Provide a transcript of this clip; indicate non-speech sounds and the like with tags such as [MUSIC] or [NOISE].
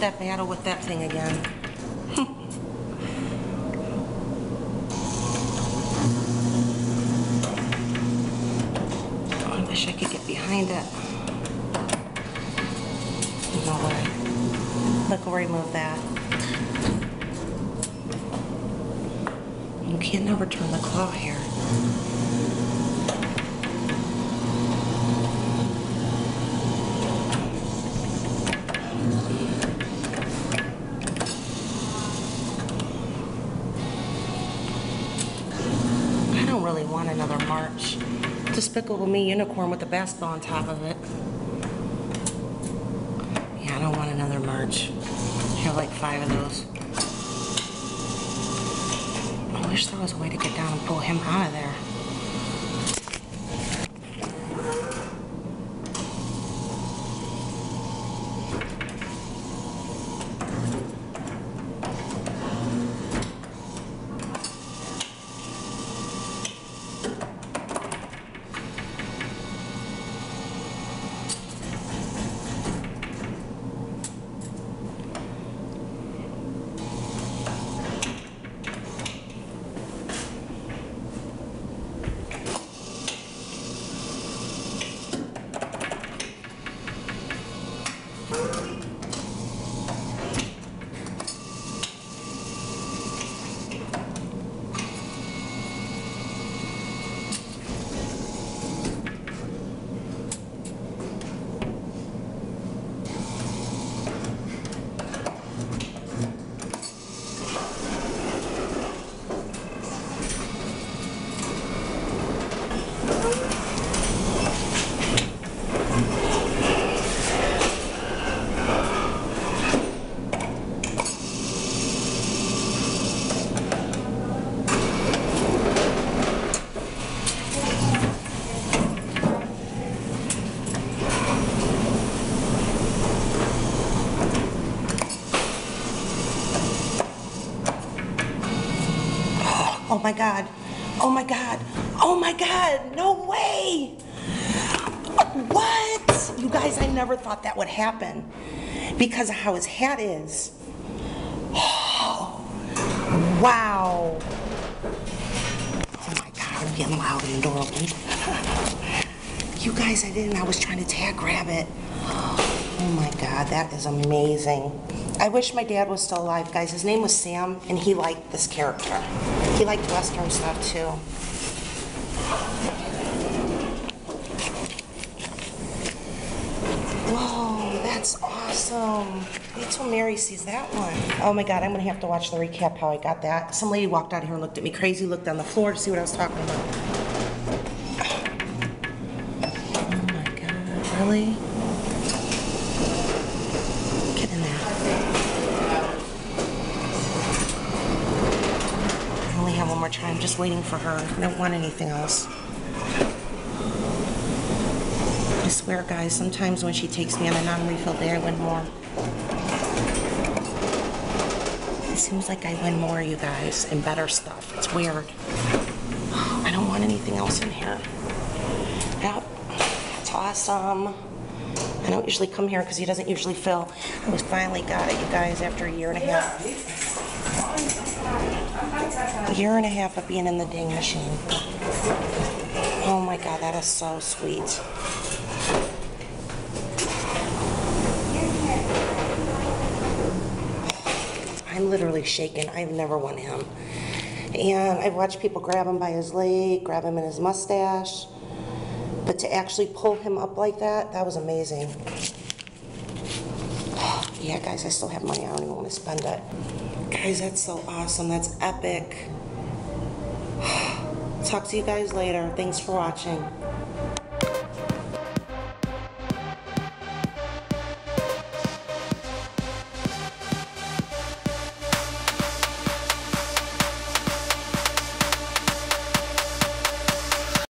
that battle with that thing again. [LAUGHS] I wish I could get behind it. No way. Look, we'll remove that. You can't never turn the claw here. Don't really want another March. Despicable Me unicorn with a basketball on top of it. Yeah, I don't want another March. I have like five of those. I wish there was a way to get down and pull him out of there. Oh my God. Oh my God. Oh my God. No way. What? You guys, I never thought that would happen because of how his hat is. Oh, wow. Oh my God, I'm getting loud and door. [LAUGHS] You guys, I didn't. I was trying to tag grab it. Oh my God, that is amazing. I wish my dad was still alive, guys. His name was Sam, and he liked this character. He liked Western stuff too. Whoa, that's awesome. Wait till Mary sees that one. Oh my God, I'm gonna have to watch the recap how I got that. Some lady walked out here and looked at me crazy, looked on the floor to see what I was talking about. Oh my God, really? Get in there. I only have one more try. Just waiting for her. I don't want anything else. I swear, guys, sometimes when she takes me on a non-refill day, I win more. It seems like I win more, you guys, and better stuff. It's weird. I don't want anything else in here. Yep, it's awesome. I don't usually come here because he doesn't usually fill. I finally got it, you guys, after a year and a half. A year and a half of being in the dang machine. Oh my God, that is so sweet. I'm literally shaking. I've never won him. And I've watched people grab him by his leg, grab him in his mustache. But to actually pull him up like that, that was amazing. [SIGHS] Yeah, guys, I still have money. I don't even want to spend it. Guys, that's so awesome. That's epic. [SIGHS] Talk to you guys later. Thanks for watching.